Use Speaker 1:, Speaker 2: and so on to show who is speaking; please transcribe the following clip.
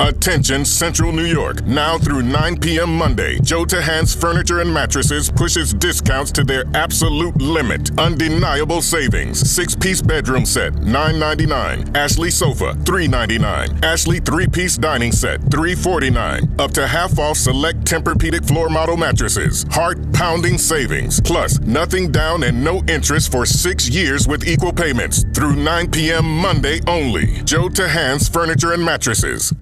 Speaker 1: Attention Central New York. Now through 9 p.m. Monday, Joe Tahan's Furniture and Mattresses pushes discounts to their absolute limit. Undeniable savings. Six-piece bedroom set, $9.99. Ashley sofa, $3.99. Ashley three-piece dining set, $3.49. Up to half off select Tempur-Pedic floor model mattresses. Heart-pounding savings. Plus, nothing down and no interest for six years with equal payments. Through 9 p.m. Monday only. Joe Tahan's Furniture and Mattresses.